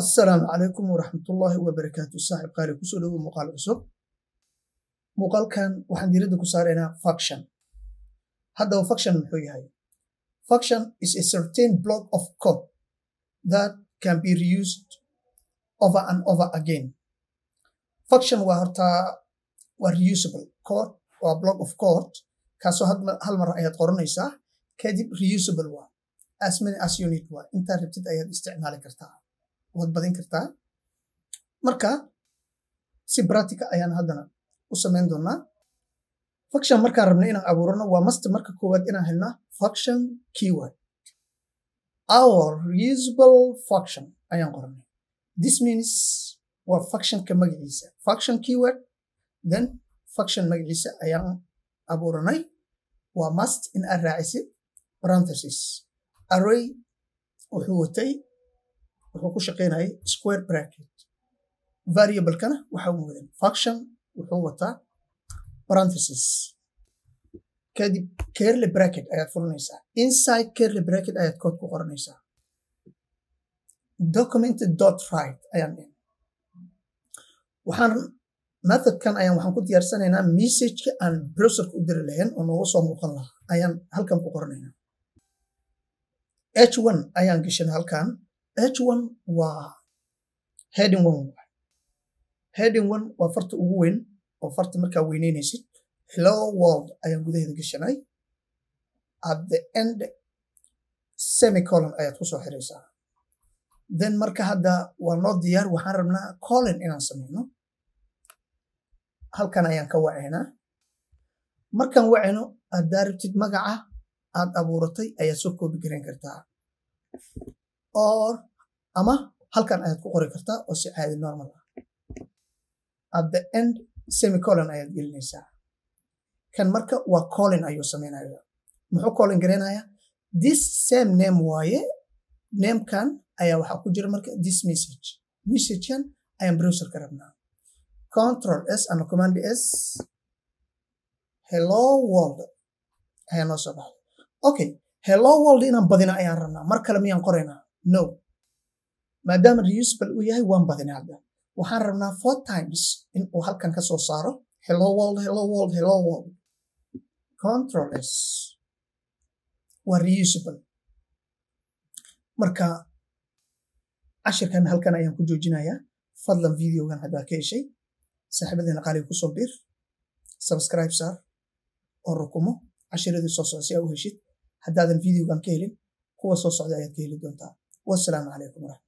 assalaamu calaykum waraxmatullaahi wabarakaatu saaxib qaali ku soo dhowow muuqaal cusub. Muuqaalkan waxaan diiradda ku saaraynaa faction haddaba faction muxuu yahay? Faction is a certain block of code that can be reused over and over again. Faction waa hortaa waa reusable code waa block of code. Kaasoo hal mar ayaad qoranaysaa kadib reusable waa. As many as you waa. Intaa rabtid ayaad isticmaali kartaa waad badin kartaa. Marka si bratica ayaan haddana u samayn doonaa. Faction markaan rabna inaan abuurano waa masta marka koowaad inaan helnaa faction keyword. Our reusable faction ayaan qoranay this means waa factionka magaciisa. Faction keyword then faction magaciisa ayaan abuuranay. Waa must in aad raacisid parenthesis. Array wuxuu watay wuxuu ku shaqaynayay square bracket. Variablekana waxa u mudan. Faction wuxuu wataa parenthesis. Kadib kerly bracket ayaad fulinaysaa. Inside kerly bracket ayaad code ku qoranaysaa. Documented dot right ayaan waxaan methodkan ayaan waxaan ku diyaarsanaynaa messageka aan browserka u diri lahayn oo noogu soo muuqan lahaa. Ayaan halkan ku qoranaynaa. H one ayaan gashan halkan h one waa heading one. Heading one waa farta ugu weyn oo farta markaa weyneynaysid. Hello world ayaan gudaheeda gashanay at the end semicolon ayaad ku soo xiraysaa. Then marka hadda waa noo diyaar waxaan rabnaa colin inaan sameyno halkan ayaan ka wacaynaa. Markaan wacayno haddaa rabtid magaca aad abuuratay ayaad soo koobi garan kartaa or ama halkan ayaad ku qori kartaa oo si caadi normal ah. At the end semicolon ayaad gelinaysaa. Kan marka waa colin ayuu samaynaya muxuu colin garaynaya this same name waaye namekan ayaa waxaa ku jira marka this message. Messagekan ayaan browserka rabnaa. Control s ama command s. Hello world ayaa noo soo baxday. Okay hello world inaan badina ayaan rabnaa. Mar kale miyaan qoraynaa no. Maadaama reusable uu yahay waan badina hadda waxaan rabnaa four times in uu halkan ka soo saaro. Hello world hello world hello world. Control waa reusable marka cashirkan halkan ayaan ku joojinayaa. Fadlan videogan haddaa ka heshay. Saaxiibadeena qaaliga ku soo bir subscribe saar oo rukumo. Cashiradii soo socda si aa u heshid. Haddaadan videogan ka helin kuwa soo socda ayaad ka heli doontaa wassalaamu calaykum waraxmat